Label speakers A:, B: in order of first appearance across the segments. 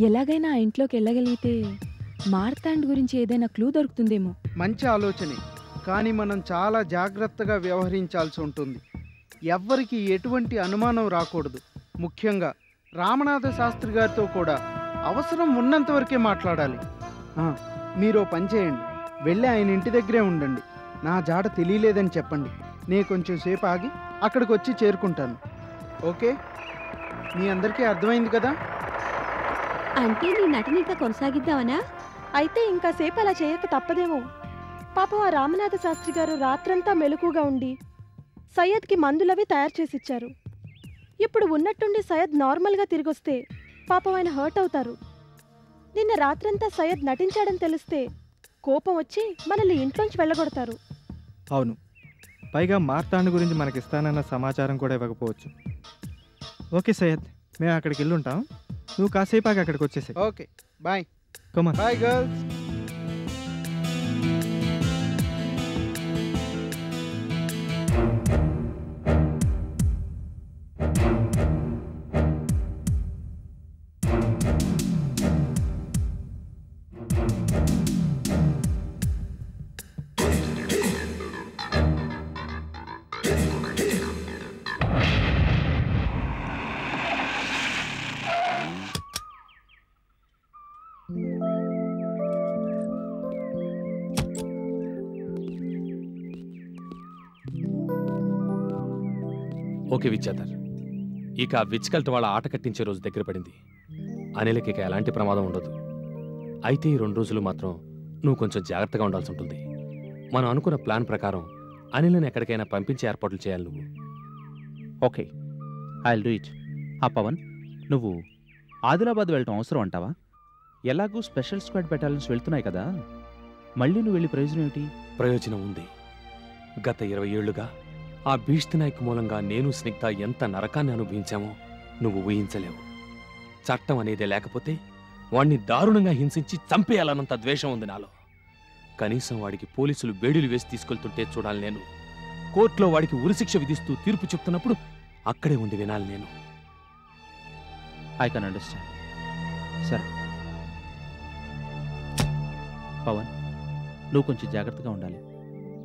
A: ఎలాగైనా ఆ ఇంట్లోకి వెళ్ళగలిగితే మార్తాండ్ గురించి ఏదైనా క్లూ దొరుకుతుందేమో.
B: మంచి ఆలోచనే. కానీ మనం చాలా జాగ్రత్తగా వ్యవహరించాల్సి ఉంటుంది. ఎవ్వరికి ఎటువంటి అనుమానం రాకూడదు. ముఖ్యంగా రామనాథ శాస్త్రి గారితో కూడా అవసరం ఉన్నంత వరకే మాట్లాడాలి. మీరు పని చేయండి. వెళ్ళి ఆయన ఇంటి దగ్గరే ఉండండి. నా జాడ తెలియలేదని చెప్పండి. నేను కొంచెం సేపు ఆగి అక్కడికి వచ్చి చేరుకుంటాను. ఓకే? మీ అందరికీ అర్థమైంది కదా?
C: అంటే నీ నటన ఇంకా కొనసాగిద్దామనా?
D: అయితే ఇంకా సేపు అలా చేయక తప్పదేమో. పాపం ఆ రామనాథ శాస్త్రి గారు రాత్రంతా మెలకుగా ఉండి సయ్యద్కి మందులవి తయారు చేసిచ్చారు. ఇప్పుడు ఉన్నట్టుండి సయ్యద్ నార్మల్గా తిరిగొస్తే పాపం ఆయన హర్ట్ అవుతారు. నిన్న రాత్రంతా సయ్యద్ నటించాడని తెలిస్తే కోపం వచ్చి మనల్ని ఇంట్లోంచి వెళ్ళగొడతారు.
E: అవును. పైగా మార్తాండ్ గురించి మనకి ఇస్తానన్న సమాచారం కూడా ఇవ్వకపోవచ్చు. ఓకే సయ్యద్ మేము అక్కడికి వెళ్ళి ఉంటాం నువ్వు కాసేపు ఆగి అక్కడికి వచ్చేసాయి.
B: Okay. Bye.
E: Come on
B: boy girls.
F: Okay Vidyadhar ఇక ఆ విచ్ కల్ట్ వాళ్ళ ఆట కట్టించే రోజు దగ్గర పడింది. అనిలకి ఇక ఎలాంటి ప్రమాదం ఉండదు. అయితే ఈ రెండు రోజులు మాత్రం నువ్వు కొంచెం జాగ్రత్తగా ఉండాల్సి ఉంటుంది. మనం అనుకున్న ప్లాన్ ప్రకారం అనిల్ని ఎక్కడికైనా పంపించే ఏర్పాట్లు చేయాలి నువ్వు.
G: ఓకే. ఐ డూ ఇట్ ఆ పవన్ నువ్వు ఆదిలాబాద్ వెళ్ళటం అవసరం అంటావా? ఎలాగూ స్పెషల్ స్క్వాడ్ బెటాలియన్స్ వెళ్తున్నాయి కదా. మళ్ళీ నువ్వు వెళ్ళి ప్రయోజనం ఏమిటి?
F: ప్రయోజనం ఉంది. గత ఇరవై ఏళ్ళుగా ఆ భీష్తి నాయక్ మూలంగా నేను స్నిగ్ధ ఎంత నరకాన్ని అనుభవించామో నువ్వు ఊహించలేవు. చట్టం అనేదే లేకపోతే వాణ్ణి దారుణంగా హింసించి చంపేయాలన్నంత ద్వేషం ఉంది నాలో. కనీసం వాడికి పోలీసులు బేడీలు వేసి తీసుకెళ్తుంటే చూడాలి నేను. కోర్టులో వాడికి ఉరిశిక్ష విధిస్తూ తీర్పు చెప్తున్నప్పుడు అక్కడే ఉండి వినాలి నేను.
G: ఐ కెన్ అండర్స్టాండ్ సరే పవన్ నువ్వు కొంచెం జాగ్రత్తగా ఉండాలి.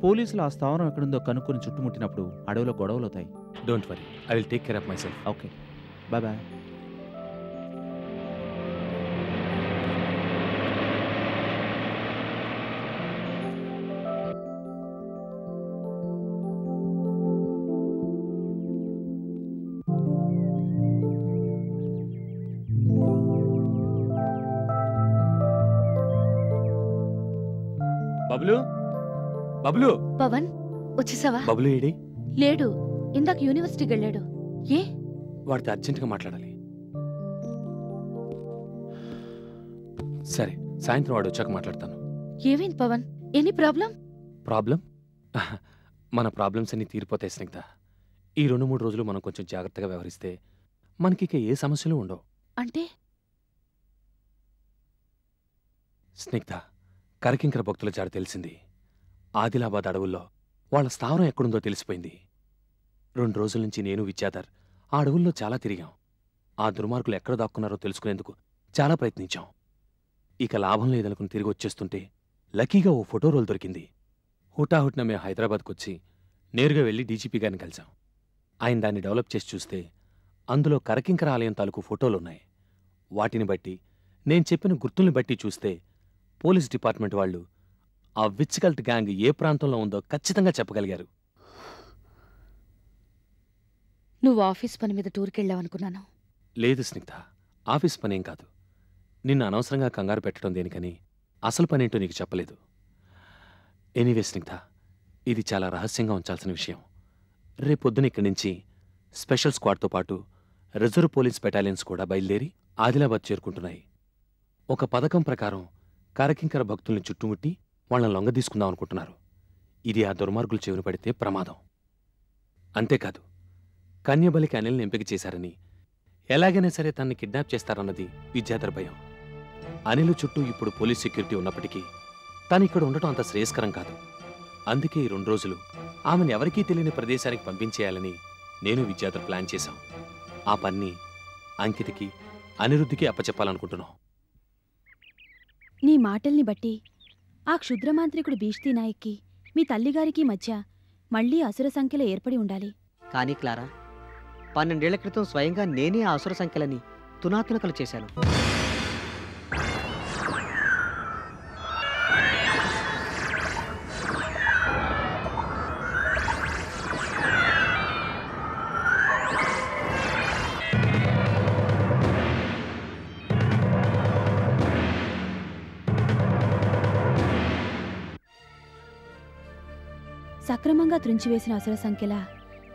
G: పోలీసులు ఆ స్థావరం ఎక్కడుందో కనుక్కొని చుట్టుముట్టినప్పుడు అడవిలో గొడవలు అవుతాయి
F: don't worry I will take care of myself
G: okay. Bye bye
F: Bablu? Bablu.
H: Pawan వచ్చేసావా?
F: బబ్లు ఏడి?
H: లేడు. ఇందాక యూనివర్సిటీకి వెళ్ళాడు ఏ?
F: వాడితో అర్జెంటుగా మాట్లాడాలి. సరే సాయంత్రం వాడు వచ్చాక మాట్లాడతాను.
H: ఏమైంది పవన్? Any problem?
F: ప్రాబ్లం? మన ప్రాబ్లమ్స్ అన్ని తీరిపోతాయి స్నిగ్ధ. ఈ రెండు మూడు రోజులు మనం కొంచెం జాగ్రత్తగా వ్యవహరిస్తే మనకి ఇక ఏ సమస్యలు ఉండవు.
H: అంటే?
F: స్నిగ్ధ కరకింకర భక్తుల జాడ తెలిసింది. ఆదిలాబాద్ అడవుల్లో వాళ్ళ స్థావరం ఎక్కడుందో తెలిసిపోయింది. రెండు రోజుల నుంచి నేను విద్యాధర్ ఆ అడవుల్లో చాలా తిరిగాం. ఆ దుర్మార్గులు ఎక్కడ దాక్కున్నారో తెలుసుకునేందుకు చాలా ప్రయత్నించాం. ఇక లాభం లేదనుకుని తిరిగి వచ్చేస్తుంటే లక్కీగా ఓ ఫోటో రోల్ దొరికింది. హుటాహుట్న మేము హైదరాబాద్కొచ్చి నేరుగా వెళ్ళి డీజీపీ గారిని కలిసాం. ఆయన దాన్ని డెవలప్ చేసి చూస్తే అందులో కరకింకర ఆలయం తాలూకు ఫోటోలున్నాయి. వాటిని బట్టి నేను చెప్పిన గుర్తుల్ని బట్టి చూస్తే పోలీస్ డిపార్ట్మెంట్ వాళ్ళు ఆ విచ్ కల్ట్ గ్యాంగ్ ఏ ప్రాంతంలో ఉందో ఖచ్చితంగా చెప్పగలిగారు.
H: నువ్వు ఆఫీస్ పని మీద టూర్కి వెళ్ళావనుకున్నాను
F: లేదు స్నిగ్ధ ఆఫీస్ పనేం కాదు. నిన్ను అనవసరంగా కంగారు పెట్టడం దేనికని అసలు పనేంటో నీకు చెప్పలేదు. ఎనీవే స్నిగ్ధ ఇది చాలా రహస్యంగా ఉంచాల్సిన విషయం. రేపొద్దున ఇక్కడి నుంచి స్పెషల్ స్క్వాడ్తో పాటు రిజర్వ్ పోలీస్ బెటాలియన్స్ కూడా బయలుదేరి ఆదిలాబాద్ చేరుకుంటున్నాయి. ఒక పథకం ప్రకారం కరకింకర భక్తుల్ని చుట్టుముట్టి వాళ్ళని లొంగ తీసుకుందాం అనుకుంటున్నారు. ఇది ఆ దుర్మార్గులు చెవిన పడితే ప్రమాదం. అంతేకాదు కన్యబలికి అనిల్ని ఎంపిక చేశారని ఎలాగైనా సరే తనని కిడ్నాప్ చేస్తారన్నది విద్యాధర్ భయం. అనిల్ చుట్టూ ఇప్పుడు పోలీస్ సెక్యూరిటీ ఉన్నప్పటికీ తను ఇక్కడ ఉండటం అంత శ్రేయస్కరం కాదు. అందుకే ఈ రెండు రోజులు ఆమెను ఎవరికీ తెలియని ప్రదేశానికి పంపించేయాలని నేను విద్యాధర్ ప్లాన్ చేశాం. ఆ పని అంకితకి అనిరుద్ధికి అప్పచెప్పాలనుకుంటున్నాం.
A: నీ మాటల్ని బట్టి ఆ క్షుద్రమాంత్రికుడు భీష్తి నాయక్కి మీ తల్లిగారికి మధ్య మళ్ళీ అసుర సంఖ్యలో ఏర్పడి ఉండాలి.
I: కానీ క్లారా పన్నెండేళ్ళ క్రితం స్వయంగా నేనే ఆ అసుర సంఖ్యలని తునాతునకలు చేశాను.
A: సక్రమంగా త్రుంచివేసిన అసుర సంఖ్యల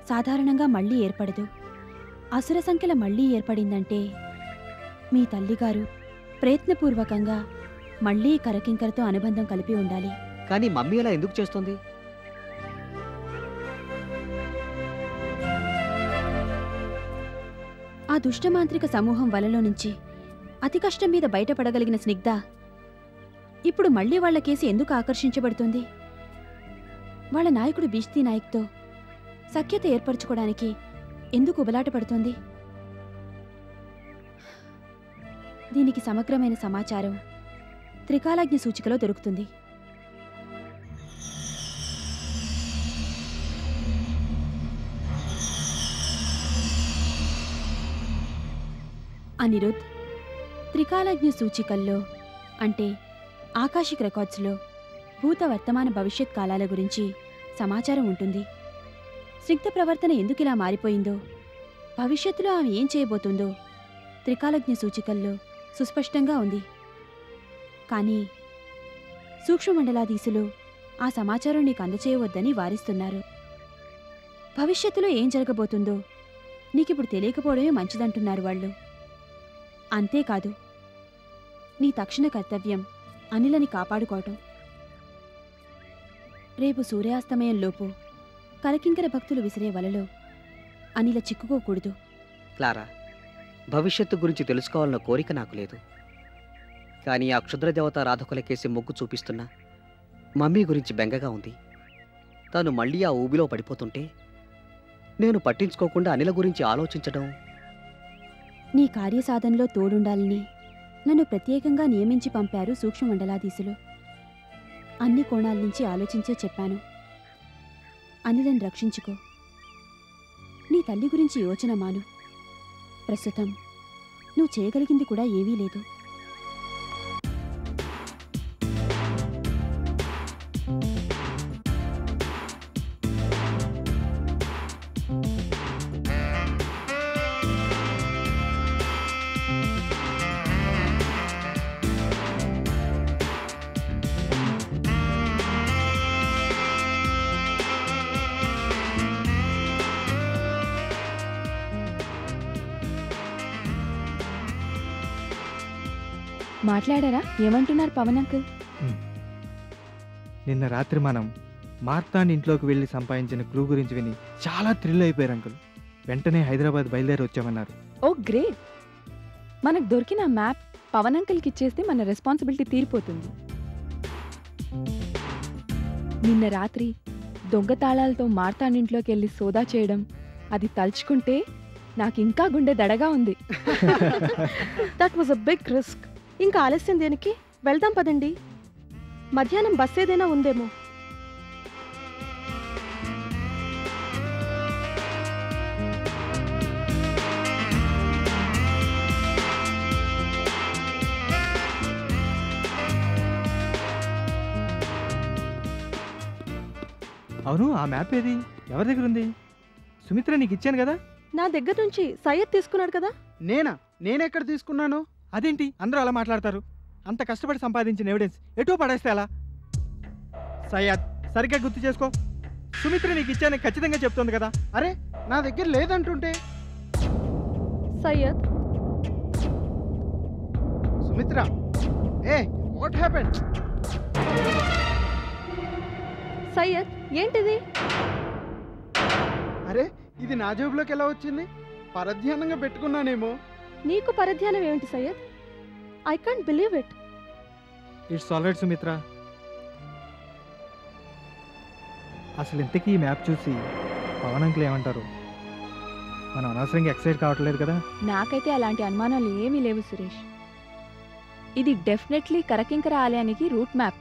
A: సాధారణంగా మళ్ళీ ఏర్పడదు. అసుర సంఖ్యల మళ్ళీ ఏర్పడిందంటే మీ తల్లిగారు ప్రయత్నపూర్వకంగా మళ్ళీ కరకింకరతో అనుబంధం కలిపి ఉండాలి.
I: కానీ మమ్మీ అలా ఎందుకు చేస్తుంది?
A: ఆ దుష్టమాంత్రిక సమూహం వలలో నుంచి అతి కష్టం మీద బయటపడగలిగిన స్నిగ్ధ ఇప్పుడు మళ్ళీ వాళ్ళ కేసు ఎందుకు ఆకర్షించబడుతుంది? వాళ్ళ నాయకుడు బీష్తీ నాయక్తో సఖ్యత ఏర్పరచుకోవడానికి ఎందుకు ఉబలాట పడుతోంది? దీనికి సమగ్రమైన సమాచారం త్రికాలజ్ఞ సూచికలో దొరుకుతుంది. అనిరుద్ త్రికాలజ్ఞ సూచికల్లో అంటే ఆకాశిక్ రికార్డ్స్లో భూత వర్తమాన భవిష్యత్ కాలాల గురించి సమాచారం ఉంటుంది. స్నిగ్ధ ప్రవర్తన ఎందుకిలా మారిపోయిందో? భవిష్యత్తులో ఆమె ఏం చేయబోతుందో? త్రికాలజ్ఞ సూచికల్లో సుస్పష్టంగా ఉంది. కానీ సూక్ష్మమండలాధీశులు ఆ సమాచారం నీకు అందచేయవద్దని వారిస్తున్నారు. భవిష్యత్తులో ఏం జరగబోతుందో నీకిప్పుడు తెలియకపోవడమే మంచిదంటున్నారు వాళ్ళు. అంతేకాదు నీ తక్షణ కర్తవ్యం అనిలని కాపాడుకోవటం. రేపు సూర్యాస్తమయంలోపు కలకింకర భక్తులు విసిరే వలలో అనిల చిక్కుకోకూడదు.
I: క్లారా భవిష్యత్తు గురించి తెలుసుకోవాలన్న కోరిక నాకు లేదు. కానీ ఆ క్షుద్రదేవత రాధకులకేసి మొగ్గు చూపిస్తున్న మమ్మీ గురించి బెంగగా ఉంది. తను మళ్ళీ ఆ ఊబిలో పడిపోతుంటే నేను పట్టించుకోకుండా అనిల గురించి ఆలోచించడం.
A: నీ కార్యసాధనలో తోడుండాలని నన్ను ప్రత్యేకంగా నియమించి పంపారు సూక్ష్మమండలాధీశులు. అన్ని కోణాల నుంచి ఆలోచించే చెప్పాను. అనిలను రక్షించుకో. నీ తల్లి గురించి యోచన మాను. ప్రస్తుతం నువ్వు చేయగలిగింది కూడా ఏమీ లేదు. మాట్లాడారా? ఏమంటున్నారు పవన్ అంకుల్?
E: నిన్న రాత్రి మనం మార్తాండ్ ఇంట్లోకి వెళ్ళి సంపాదించిన క్లూ గురించి విని చాలా థ్రిల్ అయిపోయారు అంకుల్. వెంటనే హైదరాబాద్ బయలుదేరి వచ్చామన్నారు.
A: ఓ గ్రేట్! మనకు దొరికిన మ్యాప్ పవన్ అంకుల్కి ఇచ్చేస్తే మన రెస్పాన్సిబిలిటీ తీరిపోతుంది. నిన్న రాత్రి దొంగ తాళాలతో మార్తాండింట్లోకి వెళ్ళి సోదా చేయడం అది తలుచుకుంటే నాకు ఇంకా గుండె దడగా ఉంది.
D: That was a big risk ఇంకా ఆలస్యం దేనికి? వెళ్దాం పదండి. మధ్యాహ్నం బస్ ఏదైనా ఉందేమో.
E: అవును ఆ మ్యాప్ ఏది? ఎవరి దగ్గర ఉంది? సుమిత్ర నీకు ఇచ్చాను కదా?
D: నా దగ్గర నుంచి సయ్యద్ తీసుకున్నాడు కదా?
B: నేనా? నేనెక్కడ తీసుకున్నాను?
E: అదేంటి? అందరూ అలా మాట్లాడతారు. అంత కష్టపడి సంపాదించిన ఎవిడెన్స్ ఎటో పడేస్తే అలా? సయ్యద్ సరిగ్గా గుర్తు చేసుకో. సుమిత్ర నీకు ఇచ్చాను ఖచ్చితంగా చెప్తోంది కదా.
B: అరే నా దగ్గర లేదంటుంటే?
D: సయ్యద్.
B: సుమిత్ర ఏ వాట్ హ్యాపెన్
D: సయ్యద్ ఏంటిది?
B: అరే ఇది నా జేబులోకి ఎలా వచ్చింది? పరధ్యానంగా పెట్టుకున్నానేమో.
D: నీకు పరధ్యానం ఏమిటి Syed? I can't believe it
E: it's alright Sumitra అసలు ఇంతకీ ఈ మ్యాప్ చూసి పవన్ అంకుల్ ఏమంటారు? మనం అనవసరంగా ఎక్సైట్ కావట్లేదు కదా?
D: నాకైతే అలాంటి అనుమానాలు ఏమీ లేవు సురేష్. ఇది డెఫినెట్లీ కరకింకర ఆలయానికి రూట్ మ్యాప్.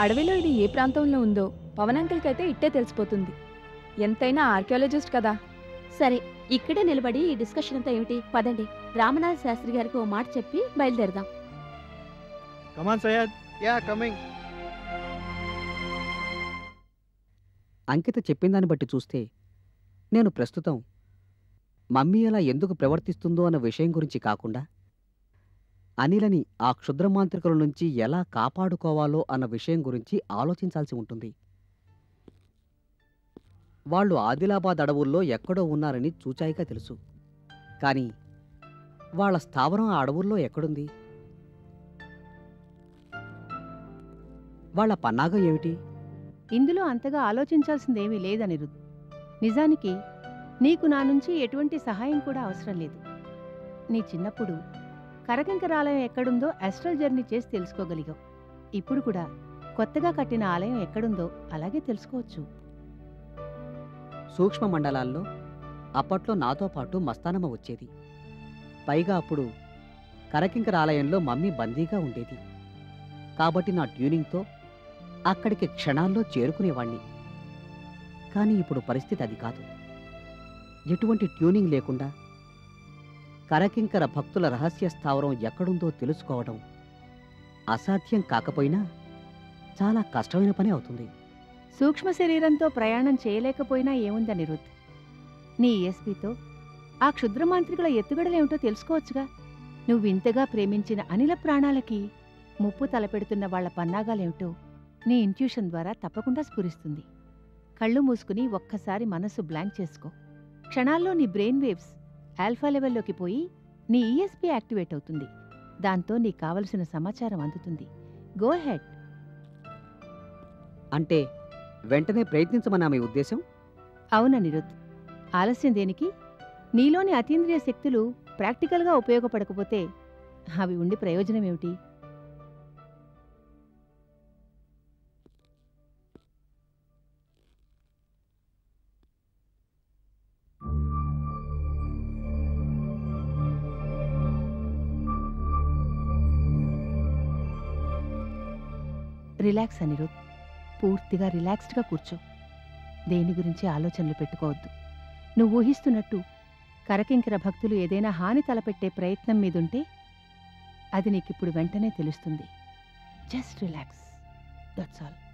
D: అడవిలో ఇది ఏ ప్రాంతంలో ఉందో పవన్ అంకిల్కి అయితే ఇట్టే తెలిసిపోతుంది. ఎంతైనా ఆర్కియాలజిస్ట్ కదా.
C: సరే ఇక్కడే నిలబడి ఈ డిస్కషన్ అంతా ఏమిటి? పదండి. రామనాథ శాస్త్రి గారికి ఓ మాట చెప్పి బయలుదేరదాం.
E: Come on Syed
B: yeah coming
I: Ankita చెప్పిన దాన్ని బట్టి చూస్తే నేను ప్రస్తుతం మమ్మీ అలా ఎందుకు ప్రవర్తిస్తుందో అన్న విషయం గురించి కాకుండా అనిలని ఆ క్షుద్ర మాంత్రికుల నుంచి ఎలా కాపాడుకోవాలో అన్న విషయం గురించి ఆలోచించాల్సి ఉంటుంది. వాళ్ళు ఆదిలాబాద్ అడవుల్లో ఎక్కడో ఉన్నారని చూచాయిగా తెలుసు. కానీ వాళ్ళ స్థావరం ఆ అడవుల్లో ఎక్కడుంది? వాళ్ళ పన్నాగం ఏమిటి?
J: ఇందులో అంతగా ఆలోచించాల్సిందేమీ లేదనిరుద్ నిజానికి నీకు నా నుంచి ఎటువంటి సహాయం కూడా అవసరం లేదు. నీ చిన్నప్పుడు కరకంకరాలయం ఎక్కడుందో అస్ట్రల్ జర్నీ చేసి తెలుసుకోగలిగావు. ఇప్పుడు కూడా కొత్తగా కట్టిన ఆలయం ఎక్కడుందో అలాగే తెలుసుకోవచ్చు.
I: సూక్ష్మ మండలాల్లో అప్పట్లో నాతో పాటు మస్తానమ్మ వచ్చేది. పైగా అప్పుడు కరకింకర ఆలయంలో మమ్మీ బందీగా ఉండేది. కాబట్టి నా ట్యూనింగ్తో అక్కడికి క్షణాల్లో చేరుకునేవాణ్ణి. కానీ ఇప్పుడు పరిస్థితి అది కాదు. ఎటువంటి ట్యూనింగ్ లేకుండా కరకింకర భక్తుల రహస్య స్థావరం ఎక్కడుందో తెలుసుకోవడం అసాధ్యం కాకపోయినా చాలా కష్టమైన పని అవుతుంది.
J: సూక్ష్మ శరీరంతో ప్రయాణం చేయలేకపోయినా ఏముందని రుత్? నీ ఎస్పీతో ఆ క్షుద్రమాంత్రికుల ఎత్తుగడలేమిటో తెలుసుకోవచ్చుగా? నువ్వు ఇంతగా ప్రేమించిన అనిల ప్రాణాలకి ముప్పు తలపెడుతున్న వాళ్ళ పన్నాగాలేమిటో నీ ఇంట్యూషన్ ద్వారా తప్పకుండా స్ఫురిస్తుంది. కళ్ళు మూసుకుని ఒక్కసారి మనస్సు బ్లాంక్ చేసుకో. క్షణాల్లో నీ బ్రెయిన్ వేవ్స్ ఆల్ఫా లెవెల్లోకి పోయి నీ ఈఎస్పీ యాక్టివేట్ అవుతుంది. దాంతో నీకు కావలసిన సమాచారం అందుతుంది. గో హెడ్
I: అంటే వెంటనే ప్రయత్నించమన్నా మీ ఉద్దేశం?
J: అవును అనిరుద్ ఆలస్యం దేనికి? నీలోని అతీంద్రియ శక్తులు ప్రాక్టికల్గా ఉపయోగపడకపోతే అవి ఉండి ప్రయోజనం ఏమిటి రిలాక్స్ అనిరుద్. పూర్తిగా రిలాక్స్డ్గా కూర్చో. దేని గురించి ఆలోచనలు పెట్టుకోవద్దు. నువ్వు ఊహిస్తున్నట్టు కరకింకిర భక్తులు ఏదైనా హాని తలపెట్టే ప్రయత్నం మీదుంటే అది నీకిప్పుడు వెంటనే తెలుస్తుంది. Just relax. That's all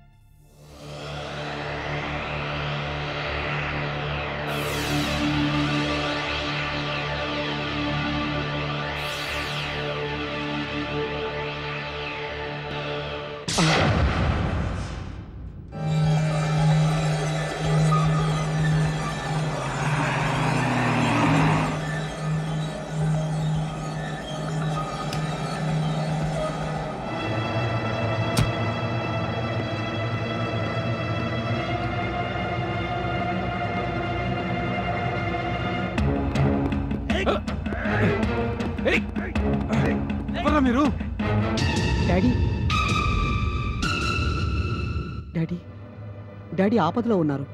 I: daddy ఆపదలో ఉన్నారు.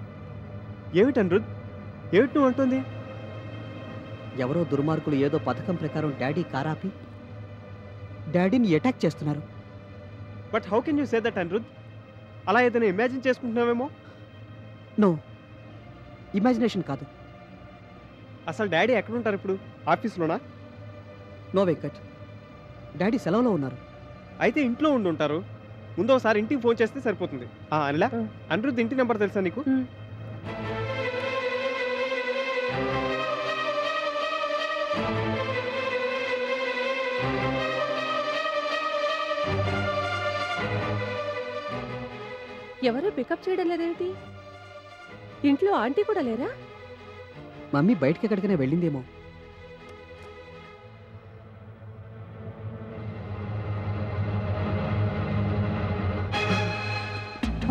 E: ఏమిటి అనిరుద్? ఏమిటి నువ్వు అంటుంది?
I: ఎవరో దుర్మార్గులు ఏదో పథకం ప్రకారం డాడీ కారాపి. డాడీని అటాక్ చేస్తున్నారు.
E: But how can you say that Anirudh? అలా ఏదైనా ఇమాజిన్ చేసుకుంటున్నావేమో?
I: నో ఇమాజినేషన్ కాదు.
E: అసలు డాడీ ఎక్కడ ఉంటారు ఇప్పుడు? ఆఫీస్లోనా?
I: నో వెంకట్. డాడీ సెలవులో ఉన్నారు.
E: అయితే ఇంట్లో ఉండి ఉంటారు ముందు ఒకసారి ఇంటికి ఫోన్ చేస్తే సరిపోతుంది. ఆ అనిలా అనిరుద్ ఇంటి నెంబర్ తెలుసా నీకు?
D: ఎవరూ పికప్ చేయడం లేదేమిటి? ఇంట్లో ఆంటీ కూడా లేరా?
I: మమ్మీ బయటికి ఎక్కడికైనా వెళ్ళిందేమో.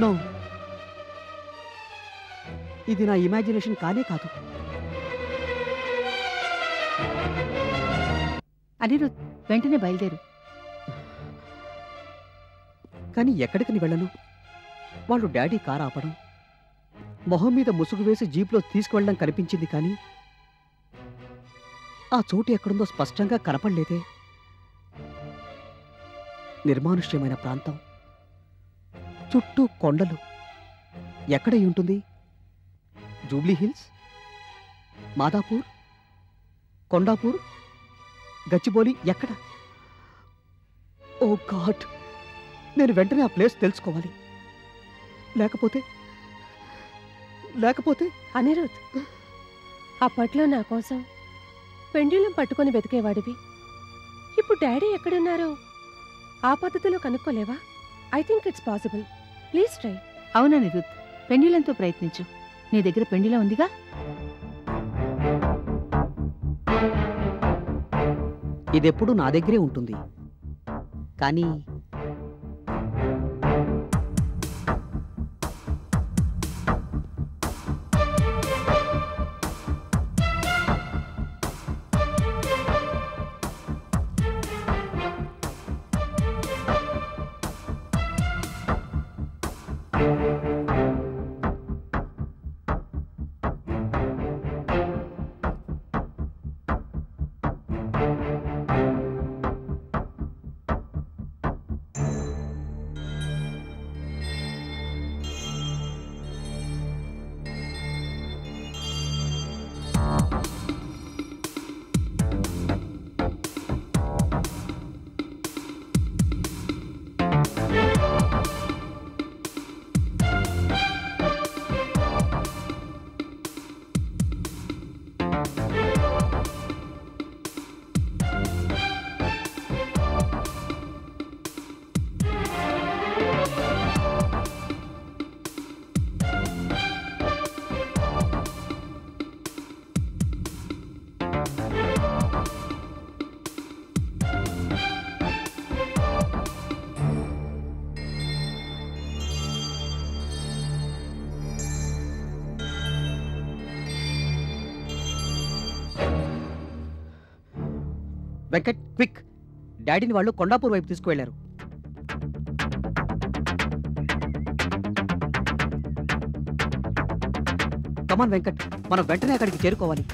I: నో. ఇది నా ఇమాజినేషన్ కానే కాదు.
J: అనిరుద్ వెంటనే బయలుదేరు.
I: కానీ ఎక్కడికి వెళ్ళను? వాళ్ళు డాడీ కారు ఆపడం మొహం మీద ముసుగు వేసి జీప్లో తీసుకువెళ్ళడం కనిపించింది కానీ ఆ చోటు ఎక్కడుందో స్పష్టంగా కనపడలేదే. నిర్మానుష్యమైన ప్రాంతం. చుట్టూ కొండలు. ఎక్కడ ఉంటుంది? జూబ్లీ హిల్స్? మాదాపూర్? కొండాపూర్? గచ్చిబౌలి ఎక్కడ? Oh god! నేను వెంటనే ఆ ప్లేస్ తెలుసుకోవాలి. లేకపోతే లేకపోతే
K: అనిరుద్ అప్పట్లో నా కోసం పెండ్యులం పట్టుకొని వెతికేవాడివి. ఇప్పుడు డాడీ ఎక్కడున్నారో? ఆ పద్ధతిలో కనుక్కోలేవా? I think it's possible. Please try.
J: అవుననిరుద్ పెండ్యులంతో ప్రయత్నించు. నీ దగ్గర పెండ్యులం ఉందిగా?
I: ఇదెప్పుడు నా దగ్గరే ఉంటుంది. కానీ క్విక్. డాడీని వాళ్ళు కొండాపూర్ వైపు తీసుకువెళ్ళారు కమాన్ వెంకట్ మనం వెంటనే అక్కడికి చేరుకోవాలి.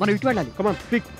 I: మనం ఇటు వెళ్ళాలి.
L: Come on quick